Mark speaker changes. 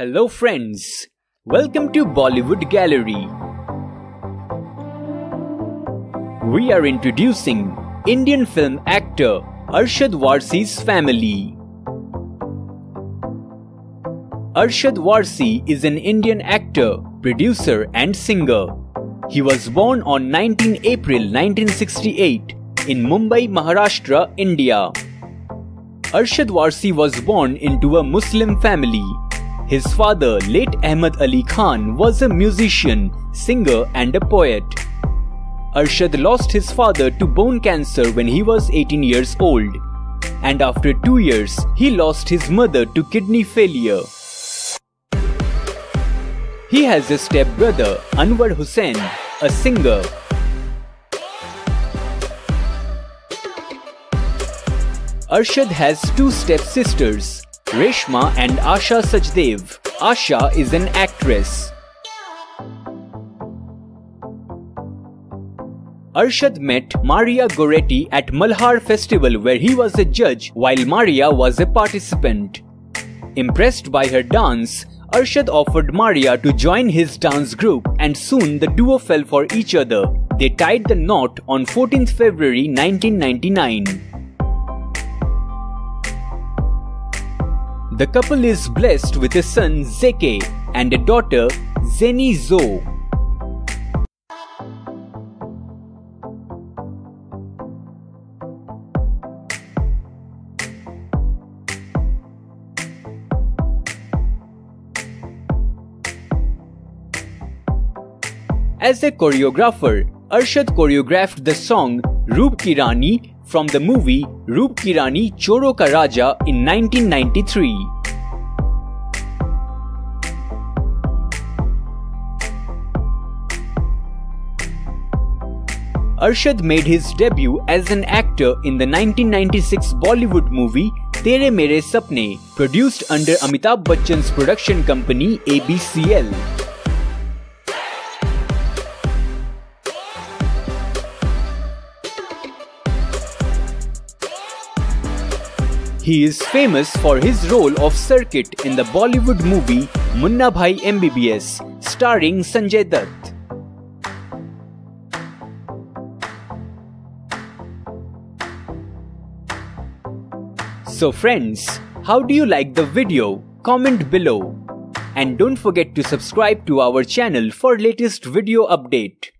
Speaker 1: Hello, friends. Welcome to Bollywood Gallery. We are introducing Indian film actor Arshad Warsi's family. Arshad Warsi is an Indian actor, producer, and singer. He was born on 19 April 1968 in Mumbai, Maharashtra, India. Arshad Warsi was born into a Muslim family. His father, late Ahmed Ali Khan, was a musician, singer, and a poet. Arshad lost his father to bone cancer when he was 18 years old, and after two years, he lost his mother to kidney failure. He has a stepbrother, Anwar Hussain, a singer. Arshad has two stepsisters, Reshma and Asha Sachdev. Asha is an actress. Arshad met Maria Goretti at Malhar Festival where he was a judge while Maria was a participant. Impressed by her dance, Arshad offered Maria to join his dance group and soon the duo fell for each other. They tied the knot on 14th February 1999. The couple is blessed with a son Zeke and a daughter Zene Zoe. As a choreographer, Arshad choreographed the song Roop Ki Rani from the movie Roop Ki Rani Choron Ka Raja in 1993. Arshad made his debut as an actor in the 1996 Bollywood movie Tere Mere Sapne, produced under Amitabh Bachchan's production company ABCL. He is famous for his role of Circuit in the Bollywood movie Munna Bhai MBBS, starring Sanjay Dutt. So friends, how do you like the video? Comment below. And don't forget to subscribe to our channel for latest video update.